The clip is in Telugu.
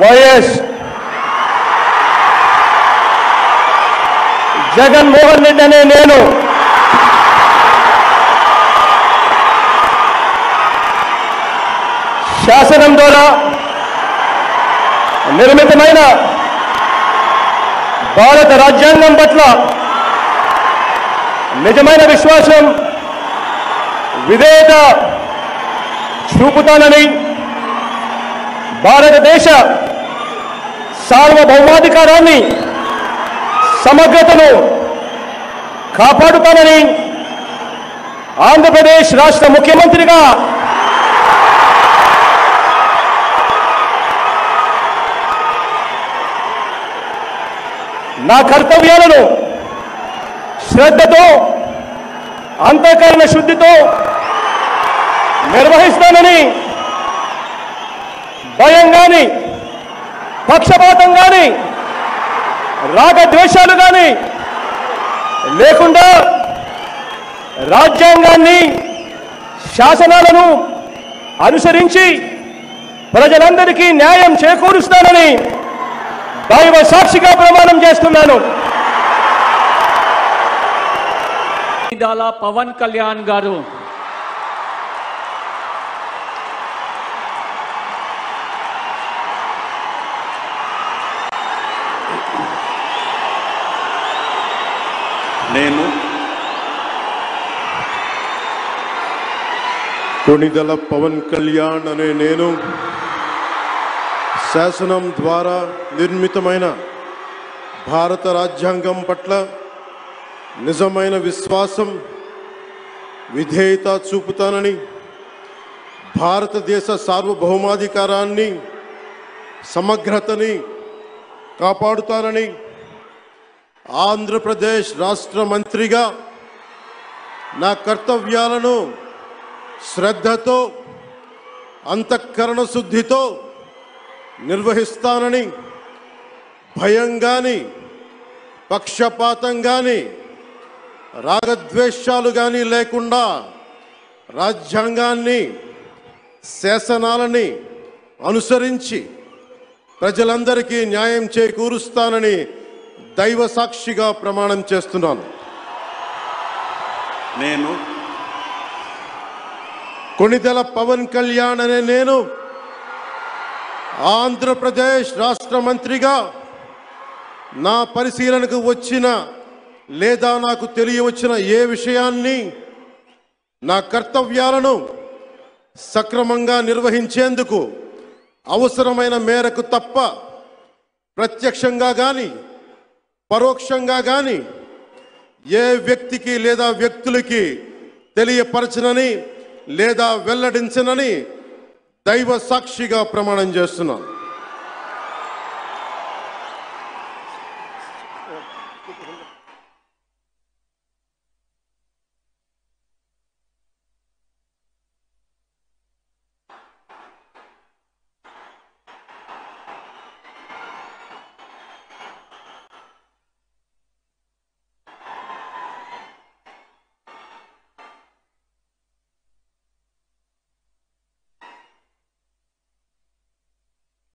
వైఎస్ జగన్మోహన్ రెడ్డి అనే నేను. శాసనం ద్వారా నిర్మితమైన భారత రాజ్యాంగం పట్ల నిజమైన విశ్వాసం విధేయత చూపుతానని భారతదేశ సార్వభౌమాధికారాన్ని సమగ్రతను కాపాడుతానని ఆంధ్రప్రదేశ్ రాష్ట్ర ముఖ్యమంత్రిగా నా కర్తవ్యాలను శ్రద్ధతో అంతఃకరణ శుద్ధితో నిర్వహిస్తానని భయం కానీ పక్షపాతం కానీ రాగద్వేషాలు కానీ లేకుండా రాజ్యాంగాన్ని శాసనాలను అనుసరించి ప్రజలందరికీ న్యాయం చేకూరుస్తానని దైవ సాక్షిగా ప్రమాణం చేస్తున్నాను. పవన్ కళ్యాణ్ గారు నేను కొణిదల పవన్ కళ్యాణ్ అనే నేను శాసనం ద్వారా నిర్మితమైన భారత రాజ్యాంగం పట్ల నిజమైన విశ్వాసం విధేయత చూపుతానని భారతదేశ సార్వభౌమాధికారాన్ని సమగ్రతని కాపాడుతానని ఆంధ్రప్రదేశ్ రాష్ట్ర మంత్రిగా నా కర్తవ్యాలను శ్రద్ధతో అంతఃకరణ శుద్ధితో నిర్వహిస్తానని భయం కానీ పక్షపాతం కానీ రాగద్వేషాలు కానీ లేకుండా రాజ్యాంగాన్ని శాసనాలని అనుసరించి ప్రజలందరికీ న్యాయం చేకూరుస్తానని దైవ సాక్షిగా ప్రమాణం చేస్తున్నాను. నేను కొణిదెల పవన్ కళ్యాణ్ అనే నేను ఆంధ్రప్రదేశ్ రాష్ట్ర మంత్రిగా నా పరిశీలనకు వచ్చిన లేదా నాకు తెలియవచ్చిన ఏ విషయాన్ని నా కర్తవ్యాలను సక్రమంగా నిర్వహించేందుకు అవసరమైన మేరకు తప్ప ప్రత్యక్షంగా కానీ పరోక్షంగా కానీ ఏ వ్యక్తికి లేదా వ్యక్తులకి తెలియపరచనని లేదా వెల్లడించనని దైవ సాక్షిగా ప్రమాణం చేస్తున్నాను